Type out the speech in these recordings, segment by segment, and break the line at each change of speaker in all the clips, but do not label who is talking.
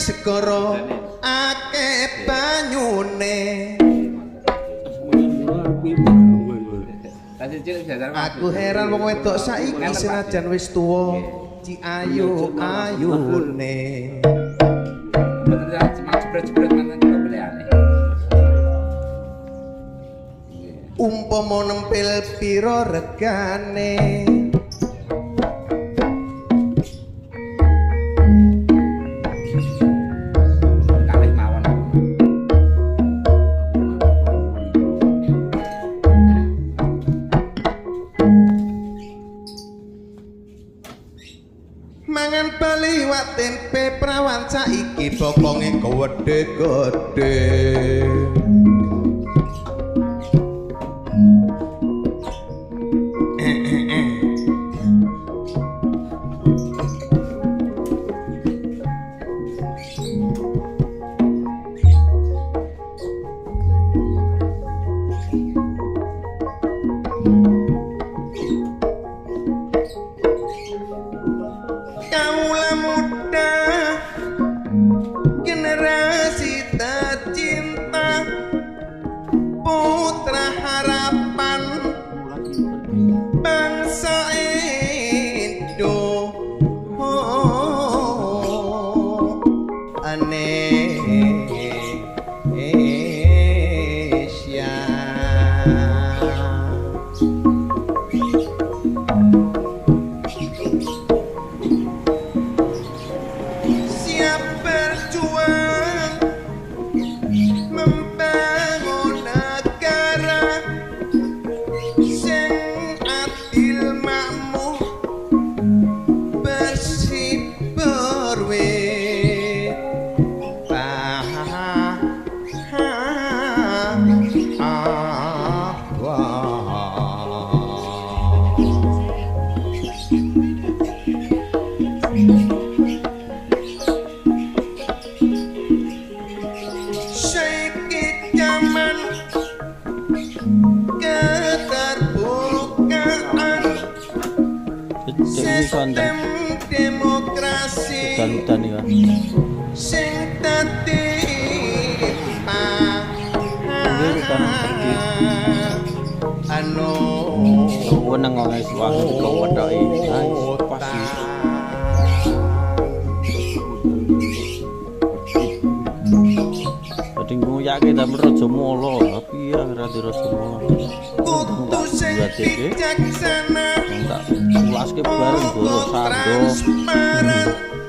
segara akeh banyune. Aku heran wong wedok saiki senajan wis tuwa. Ci ayu ayune Umpama nempel pira regane kaca iki bokonge gede-gede.
Jadi konten
sistem demokrasi
hutan ya.
dadi
kan pergi.
anu
Dadi nguyake damel raja molo, tapi ya ora di raja molo.
kutu sing bijaksana
Tak ulaske bareng goro sando.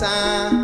sign.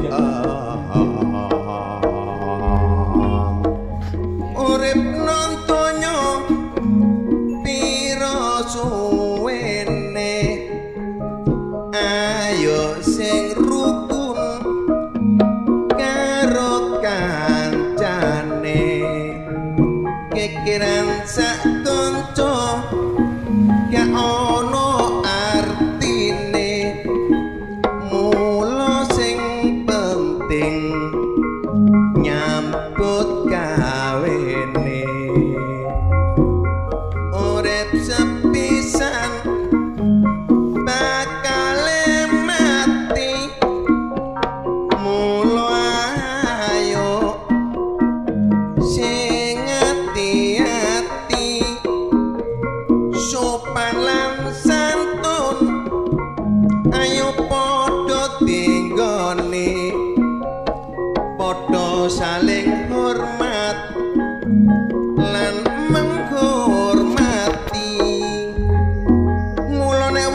Urip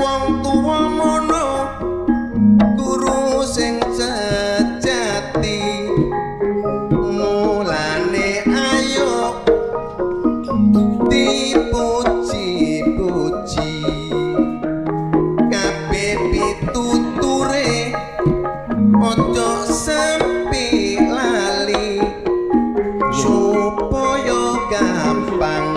wong tuwa mono guru sing sejati. Mulane ayo dipuji puji kabeh pituture ojo sepi lali supaya gampang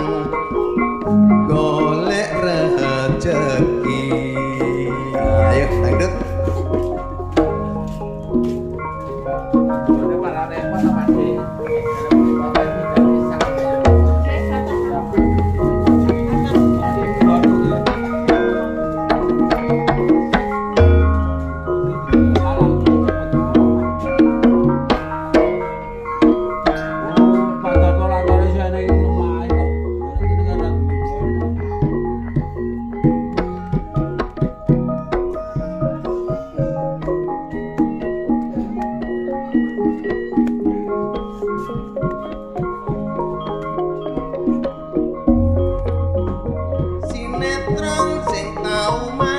transe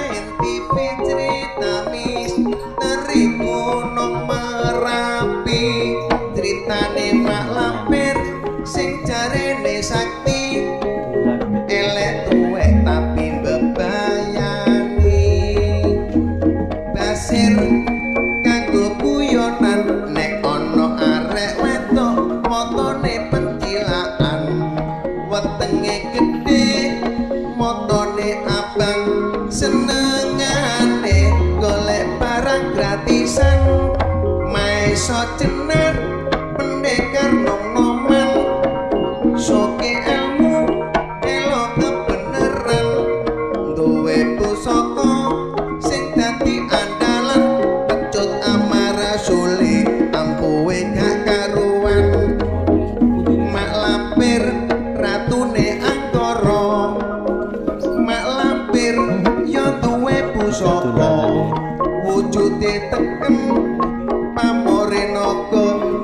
walk up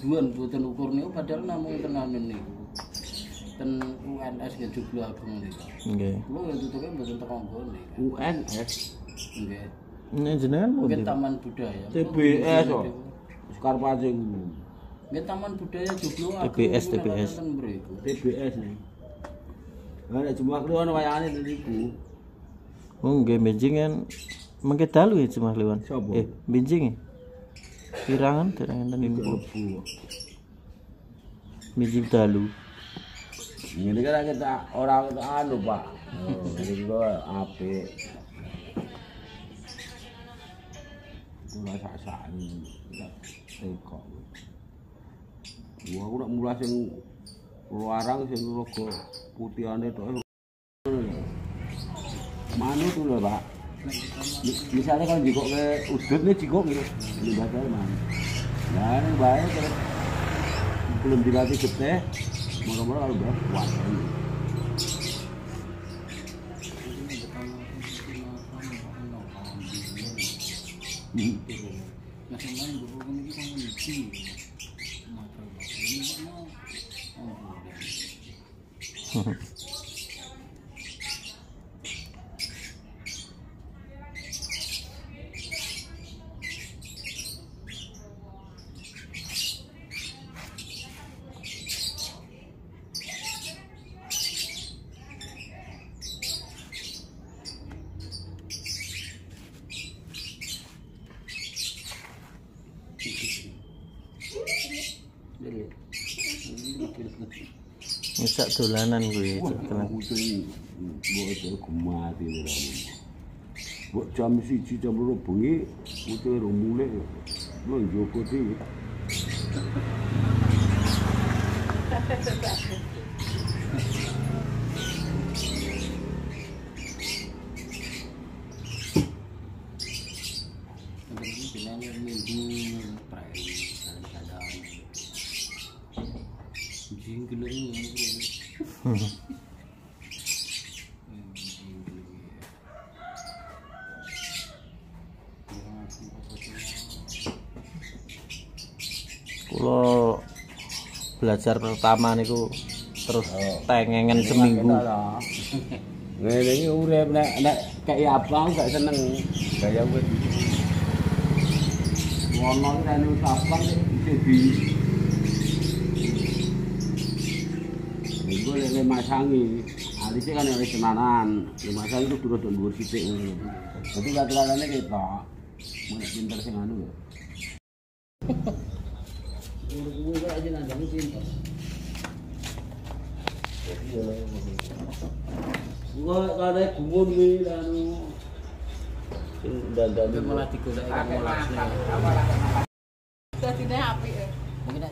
uduan boten ukur niku padahal namung tenanen niku. Ten UNS nggih joglo agung niku.
Nggih.
Kulo ya tutuke mboten teko nggone.
UNS
Nggih.
Ini jenengan
Mungkin taman budaya.
TBS kok. Sekar Pacing
Nggih taman budaya joglo agung.
TBS, TBS.
TBS nih. Nek cuma keluar wayangane niku.
Oh, nggih benjing kan mengke dalu ya cuma liwan.
Sopo?
Eh, benjing Pirangan dereng enten niku.
Lebu.
Benjing dalu.
Ini kan kita orang itu anu pak. Jadi kita apik. Mulai sak-sak ini. Teko. Gua aku nak mulai sing luarang sing logo putihane tok. Manu tuh loh pak. Mi- Misalnya kalau jikok ke udut nih gitu, ini bahasa? Nah ini bahaya kalau belum dilatih geteh, murah-murah kalau berat kuat. Hmm.
Nah, sampeyan mbok niki kan iki. Matur Ini kok mau. Oh, boleh. Jadi,
Misak dolanan gue itu.
Kucing mbok itu gemati ramu. Mbok jam siji jam loro bengi kucing ro mulih. Lho njoko iki.
ini bilangnya minggu prai kadang-kadang. Jinggeleng ngono.
Kulo belajar pertama niku terus tengengen seminggu.
Ngene iki urip nek nek kayak apa aku gak seneng gaya wis. Wono kan usapan iki di Iku lele masangi, alisnya kan alis tenanan, le masangi itu turut dhuwur sithik ngono. Dadi katelanane ketok. Mun pinter sing anu ya.
Urip kuwi kok aja nandang pinter.
Gua kadang gumun kuwi anu. Dandani.
Tapi malah ikan molas nih.
Apik ya.
Mungkin